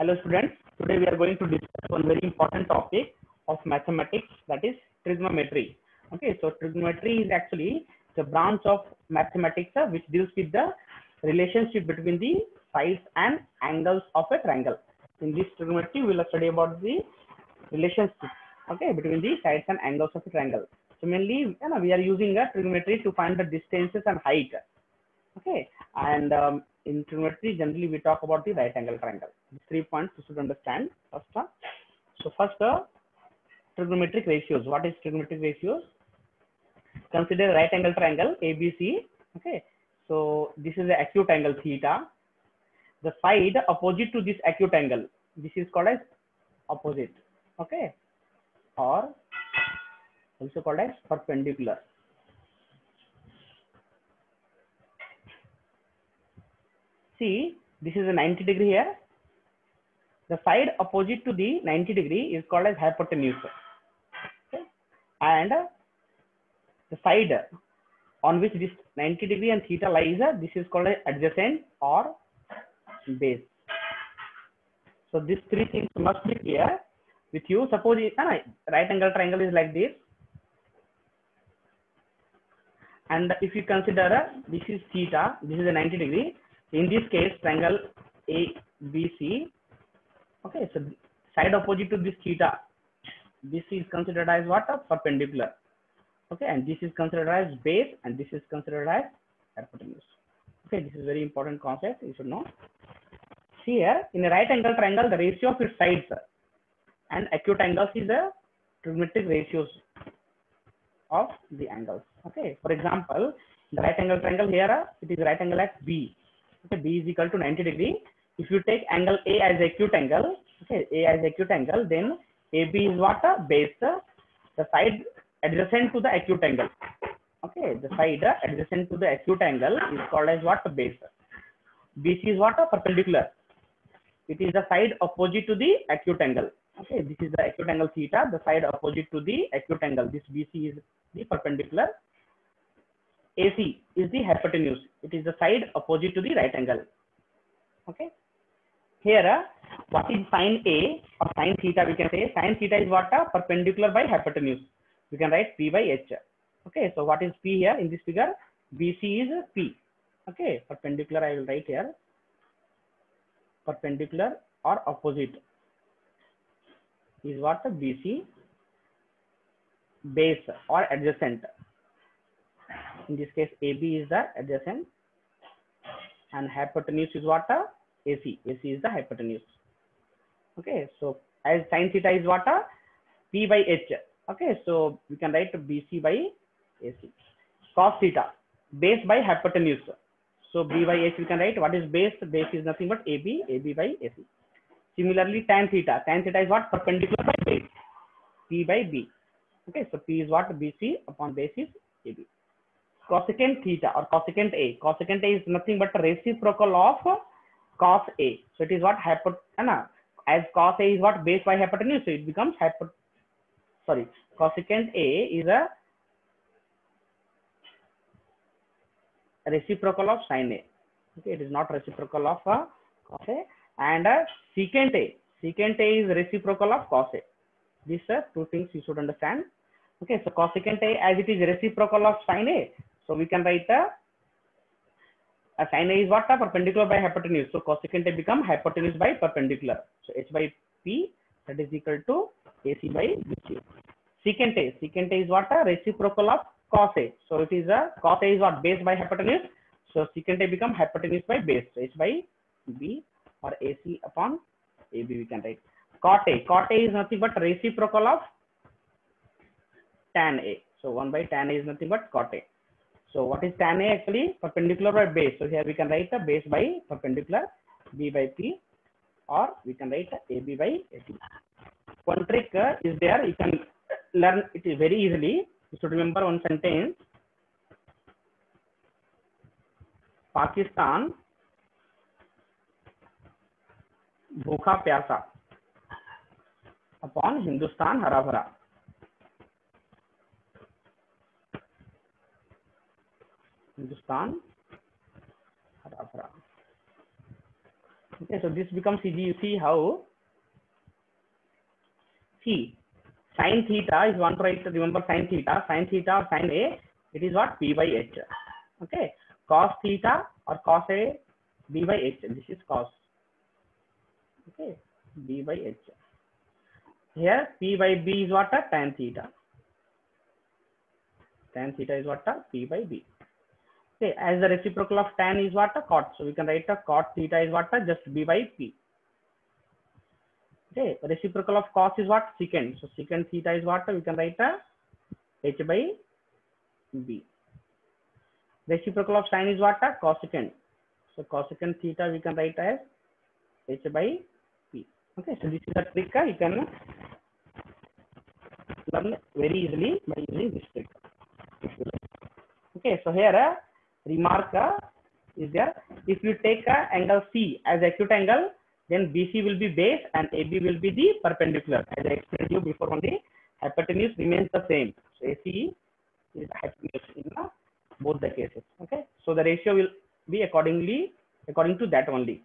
Hello students, today we are going to discuss one very important topic of mathematics that is trigonometry. Okay, so trigonometry is actually the branch of mathematics uh, which deals with the relationship between the sides and angles of a triangle. In this trigonometry, we will study about the relationship okay, between the sides and angles of a triangle. So mainly you know, we are using a trigonometry to find the distances and height. Okay, and um, in trigonometry generally we talk about the right angle triangle. Three points you should understand first. Uh, so first uh, trigonometric ratios. What is trigonometric ratios? Consider right angle triangle ABC. Okay, so this is the acute angle theta. The side opposite to this acute angle, this is called as opposite. Okay, or also called as perpendicular. See, this is a 90 degree here. The side opposite to the 90 degree is called as hypotenuse. Okay. And the side on which this 90 degree and theta lies, this is called as adjacent or base. So these three things must be clear with you. Suppose uh, right angle triangle is like this. And if you consider uh, this is theta, this is a 90 degree. In this case, triangle ABC. Okay, so side opposite to this theta, this is considered as what? A perpendicular. Okay, and this is considered as base, and this is considered as hypotenuse. Okay, this is very important concept. You should know. See here, in a right angle triangle, the ratio of its sides and acute angles is the trigonometric ratios of the angles. Okay, for example, the right angle triangle here, it is right angle at B. Okay, B is equal to 90 degree. If you take angle A as acute angle, okay, A as acute angle, then AB is what a base, the side adjacent to the acute angle. Okay, the side adjacent to the acute angle is called as what base. BC is what a perpendicular. It is the side opposite to the acute angle. Okay, this is the acute angle theta, the side opposite to the acute angle. This BC is the perpendicular. AC is the hypotenuse. It is the side opposite to the right angle. Okay. Here, uh, what is sine A or sine theta? We can say sine theta is what? Uh, perpendicular by hypotenuse. We can write P by H. Okay. So what is P here in this figure? BC is P. Okay. Perpendicular I will write here. Perpendicular or opposite is what? BC base or adjacent. In this case, AB is the adjacent and hypotenuse is what? AC. AC is the hypotenuse. Okay, so as sine theta is what? P by H. Okay, so we can write BC by AC. Cos theta, base by hypotenuse. So B by H we can write what is base? Base is nothing but AB, AB by AC. Similarly, tan theta. Tan theta is what? Perpendicular by base. P by B. Okay, so P is what? BC upon base is AB. Cosecant theta or cosecant A. Cosecant A is nothing but reciprocal of cos A. So it is what? Hypo, uh, as cos A is what? Base by hypotenuse. So it becomes hypo, sorry, cosecant A is a reciprocal of sine A. Okay, it is not reciprocal of uh, cos A and uh, secant A. Secant A is reciprocal of cos A. These are two things you should understand. Okay, so cosecant A as it is reciprocal of sine A. So we can write a, a sin A is what? A perpendicular by hypotenuse. So cosecant A become hypotenuse by perpendicular. So H by P that is equal to AC by BC. Secant A. Secant A is what? A reciprocal of cos A. So it is a cos A is what? Base by hypotenuse. So secant A become hypotenuse by base. So H by B or AC upon AB we can write. Cot A. Cot A is nothing but reciprocal of tan A. So 1 by tan A is nothing but cot A. So what is tan A actually? Perpendicular by base. So here we can write the base by perpendicular B by P or we can write AB by AC. One trick uh, is there. You can learn it very easily. You should remember one sentence. Pakistan भूखा प्यासा upon Hindustan हरा भरा Hindustan Harafra. Okay, so this becomes easy. You see how? See, sine theta is one right. Remember sine theta, sine theta sine A, it is what? P by H. Okay, cos theta or cos A, B by H. This is cos. Okay, B by H. Here, P by B is what? Tan theta. Tan theta is what? P by B. Okay, as the reciprocal of tan is what a cot. So we can write a cot theta is what a just b by p. Okay, reciprocal of cos is what secant. So secant theta is what we can write a h by b. Reciprocal of sine is what a cosecant. So cosecant theta we can write as h by p. Okay, so this is a trick you can learn very easily by using this trick. Okay, so here remark uh, is there. If you take a angle C as acute angle, then BC will be base and AB will be the perpendicular. As I explained you before, only hypotenuse remains the same. So AC is hypotenuse in uh, both the cases. Okay, so the ratio will be accordingly according to that only.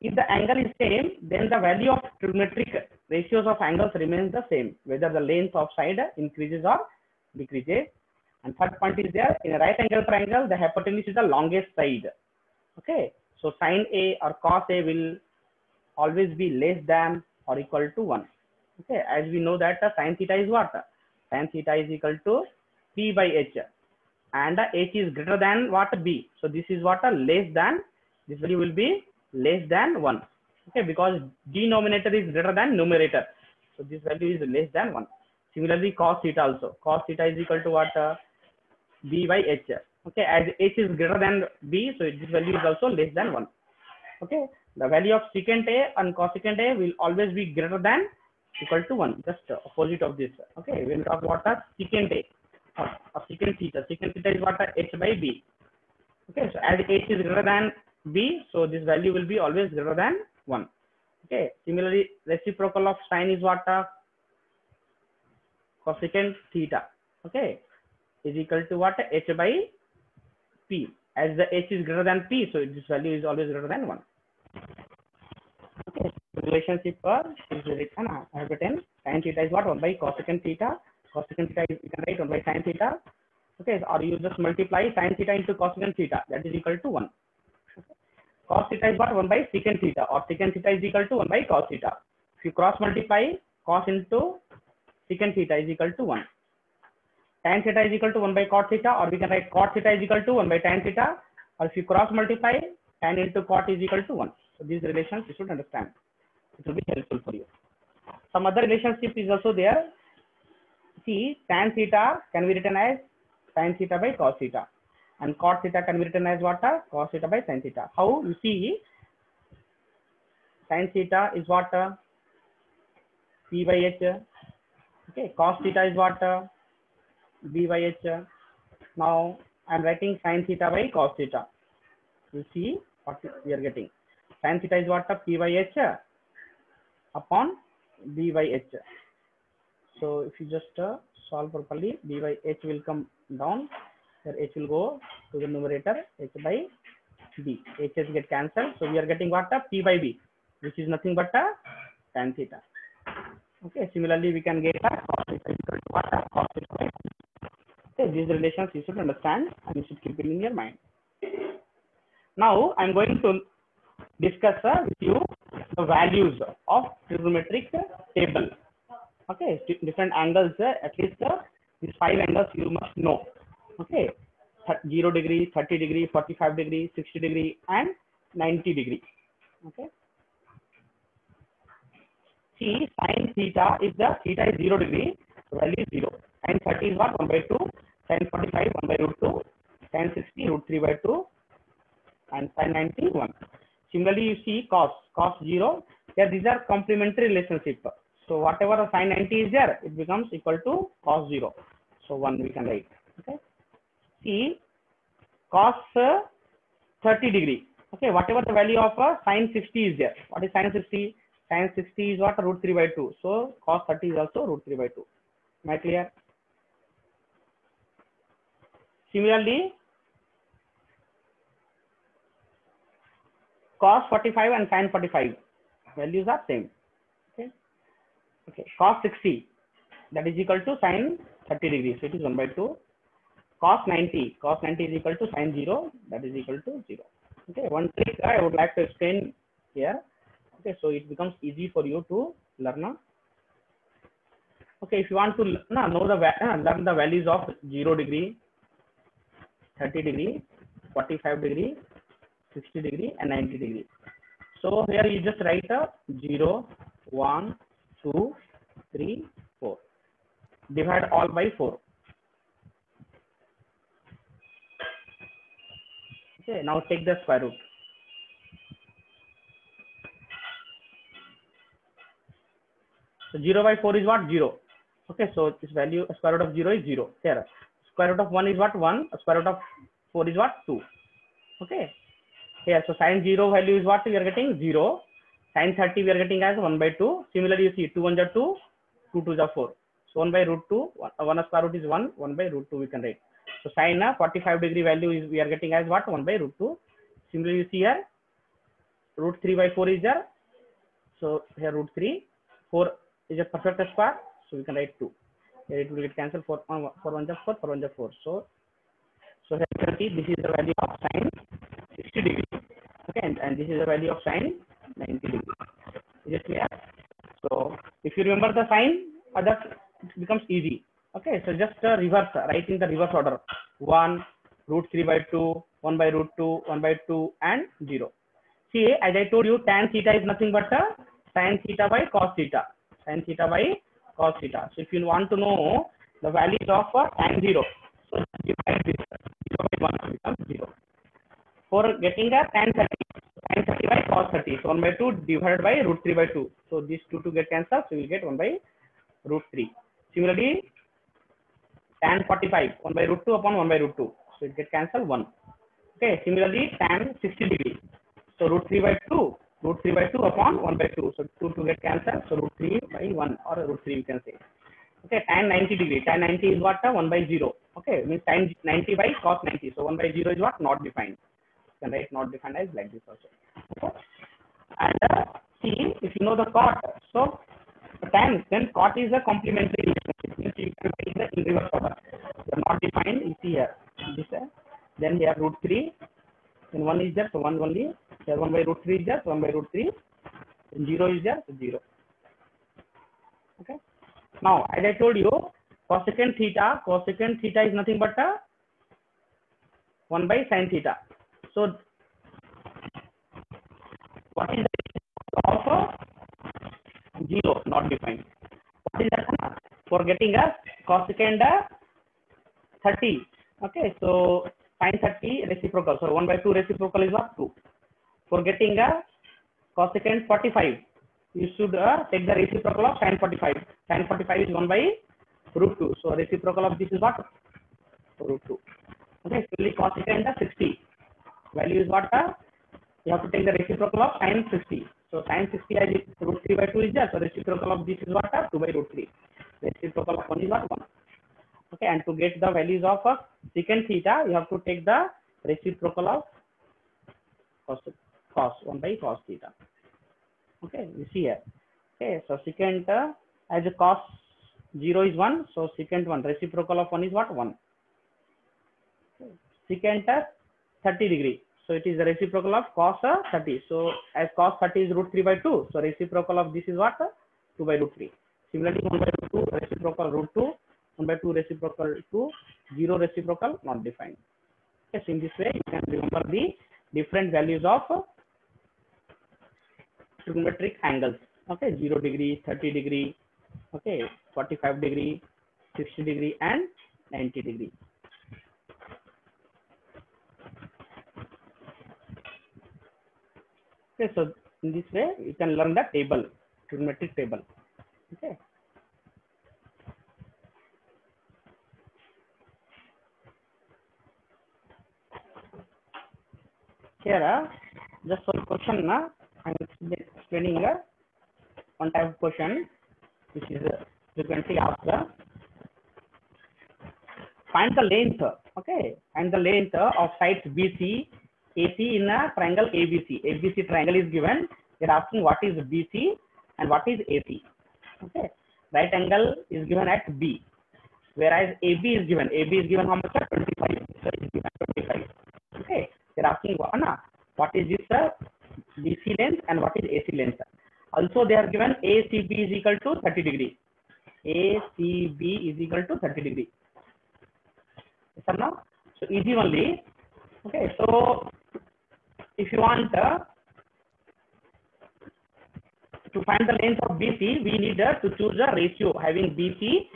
If the angle is same, then the value of trigonometric ratios of angles remains the same, whether the length of side increases or decreases. And third point is there, in a right angle triangle, the hypotenuse is the longest side. Okay, so sine A or cos A will always be less than or equal to 1. Okay, as we know that the sine theta is what? Sine theta is equal to P by H and uh, H is greater than what B. So this is what a less than, this value will be less than 1. Okay, because denominator is greater than numerator. So this value is less than 1. Similarly, cos theta also. Cos theta is equal to what? Uh, B by H. Okay, as H is greater than B, so this value is also less than 1. Okay, the value of secant A and cosecant A will always be greater than equal to 1, just opposite of this. Okay, we talk about the secant A or, or secant theta, secant theta is what? H by B. Okay, so as H is greater than B, so this value will be always greater than 1. Okay, similarly, reciprocal of sine is what? Cosecant theta. Okay, is equal to what? H by P. As the H is greater than P, so this value is always greater than 1. Okay, relationship for is I have written sin theta is what? 1 by cosecant theta. Cosecant theta is, you can write 1 by sin theta. Okay, or you just multiply sin theta into cosecant theta, that is equal to 1. Cos theta is what? 1 by secant theta, or secant theta is equal to 1 by cos theta. If you cross multiply cos into secant theta is equal to 1 tan theta is equal to 1 by cot theta or we can write cot theta is equal to 1 by tan theta or if you cross multiply tan into cot is equal to 1. So these relations you should understand. It will be helpful for you. Some other relationship is also there. See tan theta can be written as sin theta by cos theta and cot theta can be written as what? Cos theta by sin theta. How you see sin theta is what? P by H. Okay, cos theta is what? B by h. Now I am writing sine theta by cos theta. You see what we are getting. Sine theta is what? P by h upon b by h. So if you just uh, solve properly, b by h will come down. Here h will go to the numerator h by b. h's get cancelled. So we are getting what? P by b, which is nothing but a tan theta. Okay. Similarly, we can get a cos theta equal to what? Cos theta Okay, these relations you should understand and you should keep it in your mind. Now I'm going to discuss uh, with you the values of trigonometric table. Okay, different angles, uh, at least uh, these five angles you must know. Okay, 0 degree, 30 degree, 45 degree, 60 degree, and 90 degree. Okay. See, sine theta is the theta is 0 degree, value is 0. Sine 30 is what? 1 by 2 sin 45 1 by root 2 sin 60 root 3 by 2 and sin 90 1 similarly you see cos cos 0 yeah these are complementary relationship. So whatever the sin 90 is there it becomes equal to cos 0 so 1 we can write. Okay? See cos uh, 30 degree. Okay? Whatever the value of uh, sin 60 is there. What is sin 60 sin 60 is what? Root 3 by 2 so cos 30 is also root 3 by 2 am i clear Similarly, cos 45 and sin 45 values are same. Okay. Okay. Cos 60 that is equal to sin 30 degrees. So it is 1 by 2. Cos 90. Cos 90 is equal to sin 0 that is equal to 0. Okay. One trick I would like to explain here. Okay. So it becomes easy for you to learn. Okay. If you want to uh, know the learn the values of 0 degree, 30 degree, 45 degree, 60 degree and 90 degree. So here you just write a 0, 1, 2, 3, 4. Divide all by 4. Okay, now take the square root. So 0 by 4 is what? 0. Okay, so this value, square root of 0 is 0. Here, square root of 1 is what? 1. Square root of 4 is what? 2. Okay. Here, so sine 0 value is what we are getting? 0. Sine 30 we are getting as 1 by 2. Similarly, you see 2 1 are 2, 2 2 are 4. So 1 by root 2, 1, uh, 1 square root is 1, 1 by root 2 we can write. So sine uh, 45 degree value is we are getting as what? 1 by root 2. Similarly, you see here, root 3 by 4 is there. So here root 3, 4 is a perfect square. So we can write 2. Here it will get cancelled for, uh, for 1 is 4, for 1 is 4. So, so here you can see this is the value of sine 60 degree. Okay, and, and this is the value of sine 90 degree. Is it clear? So if you remember the that it becomes easy. Okay, so just uh, reverse, write in the reverse order. 1, root 3 by 2, 1 by root 2, 1 by 2 and 0. See, as I told you, tan theta is nothing but uh, sin theta by cos theta. Sin theta by cos theta. So if you want to know the values of tan 0, so divide this 0 by 1 becomes 0. For getting a tan 30, tan 30 by cos 30. So 1 by 2 divided by root 3 by 2. So these two to get cancelled, so we will get 1 by root 3. Similarly, tan 45, 1 by root 2 upon 1 by root 2. So it get cancelled 1. Okay, similarly, tan 60 degree. So root 3 by 2, root 3 by 2 upon 1 by 2. So 2 to get cancelled, so root 3 by 1 or root 3 you can say. Okay, tan 90 degree. Tan 90 is what? Uh, 1 by 0. Okay, means tan 90 by cos 90. So 1 by 0 is what? Not defined. You can write not defined as like this also. Okay. And uh, see, if you know the cot, so tan, then cot is a complementary relationship. Means you can write the in reverse order. Not defined, you see here. This, uh, then here root 3, then 1 is there, so 1 only. Here 1 by root 3 is there, 1 by root 3. Then 0 is there, so 0. Okay. Now, as I told you, cosecant theta, cosecant theta is nothing but a 1 by sin theta. So, what is the of 0 not defined? What is that? For getting a cosecant uh, 30. Okay, so sin 30 reciprocal. So 1 by 2 reciprocal is what? 2. For getting a cosecant 45, you should uh, take the reciprocal of sin 45. Sin 45 is 1 by root 2. So reciprocal of this is what? Root 2. Okay, similarly cosecant uh, 60. Value is what? Uh, you have to take the reciprocal of sin 60. So sin 60 as root 3 by 2 is there. So reciprocal of this is what? Uh, 2 by root 3. Reciprocal of 1 is what? 1. Okay, and to get the values of uh, secant theta, you have to take the reciprocal of cos, cos 1 by cos theta. Okay, you see here. Okay, so secant uh, as a cos 0 is 1, so secant 1, reciprocal of 1 is what? 1. Secant uh, 30 degree. So it is the reciprocal of cos uh, 30. So as cos 30 is root 3 by 2, so reciprocal of this is what? Uh, 2 by root 3. Similarly, 1 by root 2, reciprocal root 2, 1 by 2 reciprocal 2, 0 reciprocal not defined. Yes, in this way you can remember the different values of trigonometric angles. Okay, 0 degree, 30 degree, okay, 45 degree, 60 degree and 90 degree. Okay, so in this way you can learn the table, trigonometric table. Okay. Here, uh, just one question, uh, I'm explaining uh, one type of question, which is frequently. Uh, find the length, okay, and the length of sides BC, AC in a triangle ABC. ABC triangle is given. They're asking what is BC and what is AC. Okay. Right angle is given at B. Whereas AB is given. AB is given how much? 25. So is given 25. Okay. They're asking what, what is this BC length and what is AC length. Also they are given ACB is equal to 30 degree. ACB is equal to 30 degree. Yes or? So easy only. Okay. So if you want uh, to find the length of BC, we need uh, to choose a ratio having BC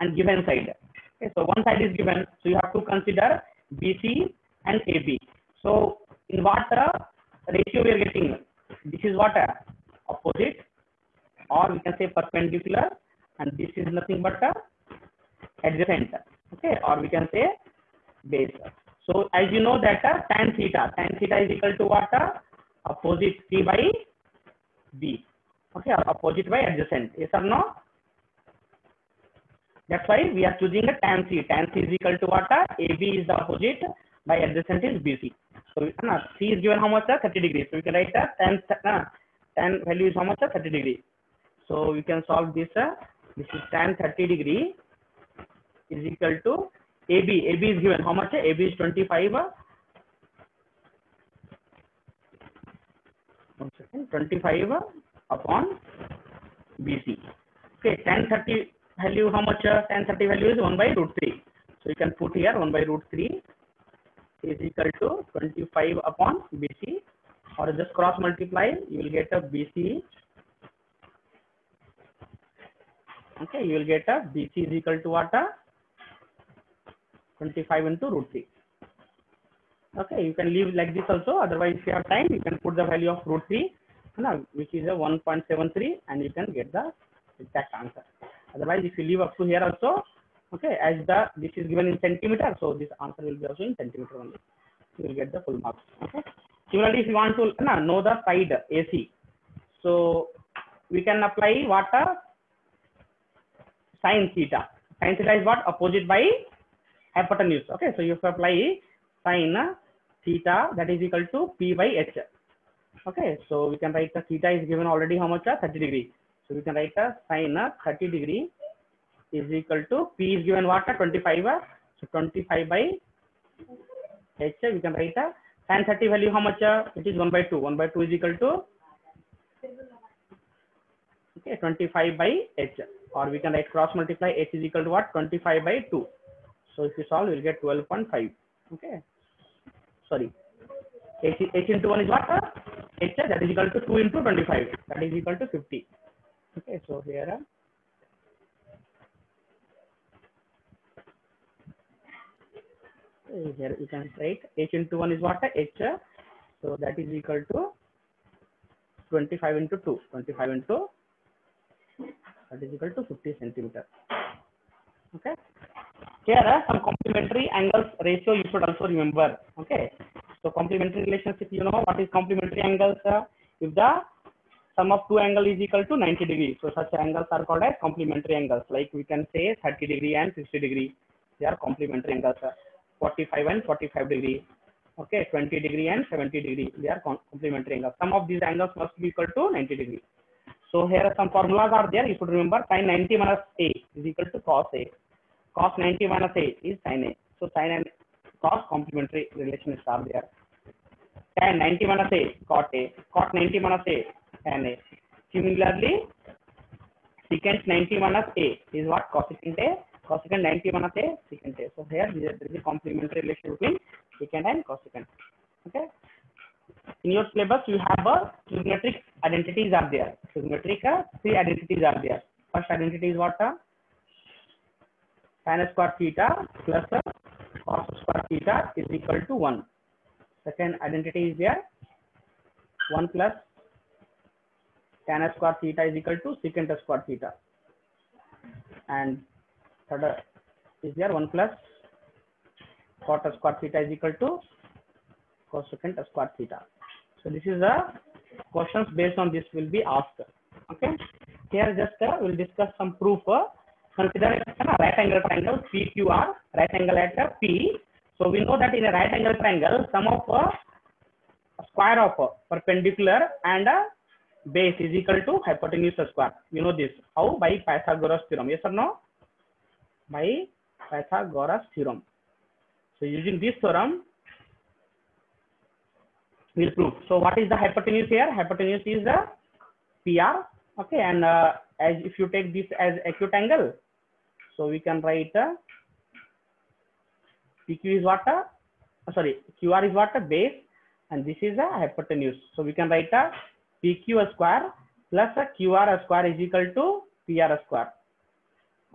and given side. Okay, so one side is given, so you have to consider BC and AB. So in what uh, ratio we are getting? This is what uh, opposite, or we can say perpendicular, and this is nothing but uh, adjacent. Okay, or we can say base. So as you know that uh, tan theta, tan theta is equal to what? Uh, opposite C by B. Okay, or opposite by adjacent. Yes or no? That's why we are choosing a tan C. Tan C is equal to what? Uh, AB is the opposite by adjacent is BC. So uh, C is given how much? Uh, 30 degrees. So we can write that tan, uh, tan value is how much? Uh, 30 degree. So we can solve this. Uh, this is tan 30 degree is equal to AB, AB is given how much? AB is 25. One second, 25 upon BC. Okay, tan 30 value how much? Tan 30 value is 1 by root 3. So you can put here 1 by root 3 is equal to 25 upon BC or just cross multiply, you will get a BC. Okay, you will get a BC is equal to what? 25 into root 3. Okay, you can leave like this also. Otherwise, if you have time, you can put the value of root 3, no, which is a 1.73, and you can get the exact answer. Otherwise, if you leave up to here also, okay, as the this is given in centimeter, so this answer will be also in centimeter only. You will get the full marks. Okay. Similarly, if you want to no, know the side AC, so we can apply what a sine theta. Sine theta is what opposite by hypotenuse. Okay, so you have to apply sine theta that is equal to p by h. Okay, so we can write the theta is given already how much? 30 degree. So we can write a sine 30 degree is equal to p is given what? 25. Uh, so 25 by h. Uh, we can write uh, a sine 30 value how much? It is 1 by 2. 1 by 2 is equal to okay 25 by h. Or we can write cross multiply h is equal to what? 25 by 2. So if you solve, you'll get 12.5. Okay. Sorry. H, H into 1 is what? H that is equal to 2 into 25. That is equal to 50. Okay. So here. Here you can write H into 1 is what? H. So that is equal to 25 into 2. 25 into that is equal to 50 centimeter. Okay. Here are some complementary angles ratio you should also remember. Okay. So complementary relationship, you know what is complementary angles? If the sum of two angle is equal to 90 degree. So such angles are called as complementary angles. Like we can say 30 degree and 60 degree. They are complementary angles. Uh, 45 and 45 degree. Okay. 20 degree and 70 degree. They are complementary angles. Some of these angles must be equal to 90 degree. So here some formulas are there. You should remember sin 90 minus A is equal to cos A. Cos 90 minus A is sine A. So sine and cos complementary relations are there. Tan 90 minus A, cot A. Cot 90 minus A, tan A. Similarly, secant 90 minus A is what? Cosecant A. Cosecant 90 minus A, secant A. So here there is a complementary relation between secant and cosecant. Okay. In your syllabus, you have a trigonometric identities are there. Trigonometric uh, three identities are there. First identity is what? Uh, sin square theta plus uh, cos square theta is equal to 1. Second identity is there. 1 plus tan square theta is equal to secant square theta. And third uh, is there 1 plus cot square theta is equal to cosecant square theta. So this is the questions based on this will be asked. Okay. Here just uh, we'll discuss some proof. Uh, consider a right angle triangle PQR, right angle at uh, P. So we know that in a right angle triangle, sum of uh, square of uh, perpendicular and uh, base is equal to hypotenuse square. You know this. How? By Pythagoras theorem. Yes or no? By Pythagoras theorem. So using this theorem, we'll prove. So what is the hypotenuse here? Hypotenuse is the PR. Okay, and uh, as if you take this as acute angle, so we can write uh, PQ is what? Uh, sorry, QR is what? A base, and this is a hypotenuse. So we can write a PQ square plus a QR square is equal to PR square.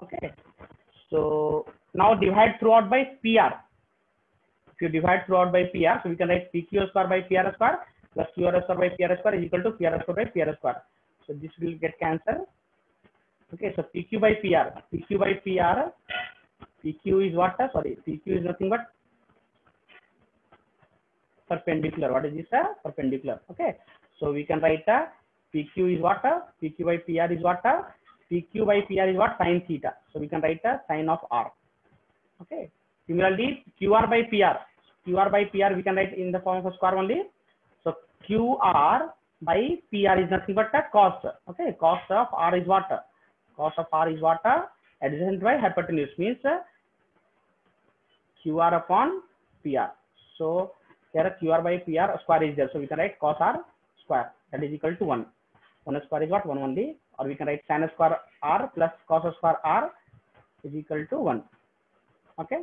Okay. So now divide throughout by PR. If you divide throughout by PR, so we can write PQ square by PR square plus QR square by PR square is equal to PR square by PR square. So this will get cancelled. Okay, so PQ by PR. PQ by PR. PQ is what? Sorry, PQ is nothing but perpendicular. What is this? Uh, perpendicular. Okay, so we can write a PQ is what? PQ by PR is what? PQ by PR is what? Sine theta. So we can write a sine of R. Okay. Similarly, QR by PR. QR by PR we can write in the form of a square only. So QR by PR is nothing but a cos. Okay. Cos of R is what? Cos of R is what? Adjacent by hypotenuse means QR upon PR. So here QR by PR square is there. So we can write cos R square that is equal to 1. 1 square is what? 1 only. Or we can write sin square R plus cos square R is equal to 1. Okay.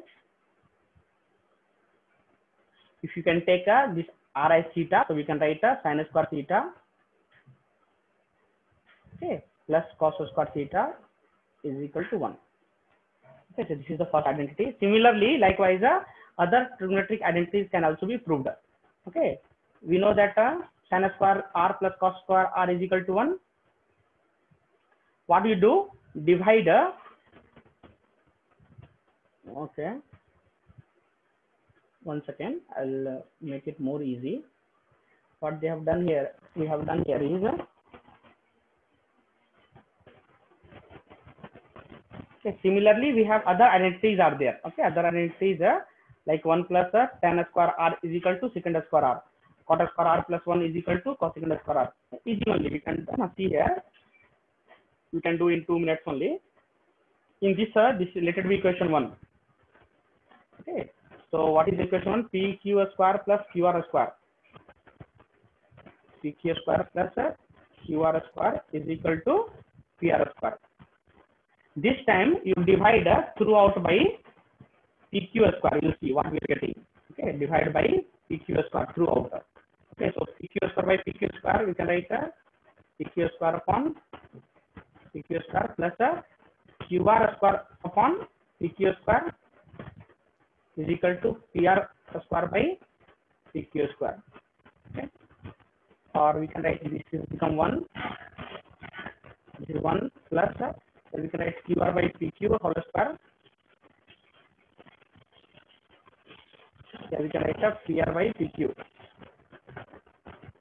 If you can take uh, this R as theta, so we can write a sin square theta. Okay. Plus cos square theta is equal to 1. Okay. So this is the first identity. Similarly, likewise, uh, other trigonometric identities can also be proved. Okay. We know that uh, sin square r plus cos square r is equal to 1. What you do? Divide. Uh, okay. One second. I'll uh, make it more easy. What they have done here, we have done here is uh, okay. Similarly, we have other identities are there. Okay, other identities uh, like 1 plus uh, tan square r is equal to secant square r cot square r plus 1 is equal to cosecant square r. Easy only. We can see here. We can do in two minutes only. In this, uh, this let it be equation 1. Okay. So what is equation 1? PQ square plus QR square. PQ square plus uh, QR square is equal to PR square. This time you divide uh, throughout by PQ square. You'll see what we are getting. Okay. Divide by PQ square throughout. Okay, so PQ square by PQ square, we can write a PQ square upon PQ square plus a QR square upon PQ square is equal to PR square by PQ square. Okay, or we can write this is become one. This is one plus uh, we can write QR by PQ whole square. Yeah, we can write a PR by PQ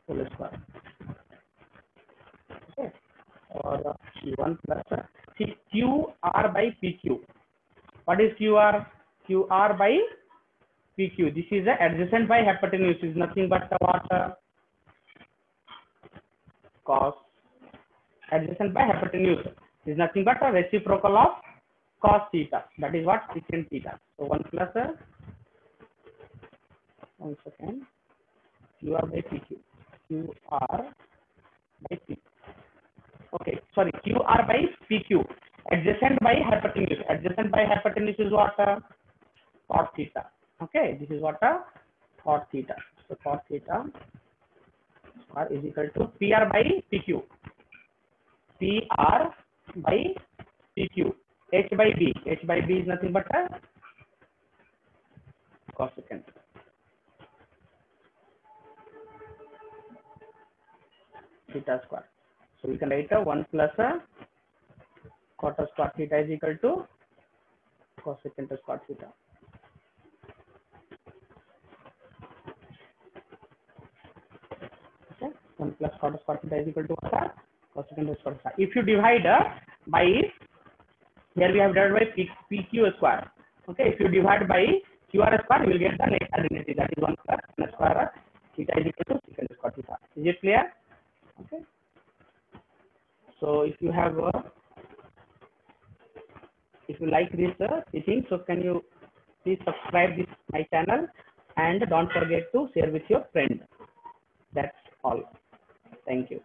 whole square. Or uh, Q1 plus uh, see QR by PQ. What is QR? QR by PQ. This is a adjacent by hypotenuse. Is nothing but what? Uh, cos. Adjacent by hypotenuse is nothing but a reciprocal of cos theta. That is what secant theta. So one plus uh, one second. QR by PQ. QR by PQ. Okay, sorry, QR by PQ. Adjacent by hypotenuse. Adjacent by hypotenuse is what? Uh, cot theta. Okay, this is what? Uh, cot theta. So cot theta r is equal to PR by PQ. PR by PQ. H by B. H by B is nothing but a cosecant. theta square. So we can write a 1 plus a cot square theta is equal to cosecant square theta. Okay, 1 plus cot square theta is equal to what? Cosecant square theta. If you divide uh, by here we have divided by PQ square. Okay, if you divide by QR square, you will get the next identity that is 1 plus square theta is equal to secant square. Theta. Is it clear? So if you have, uh, if you like this uh, so can you please subscribe this my channel and don't forget to share with your friend. That's all. Thank you.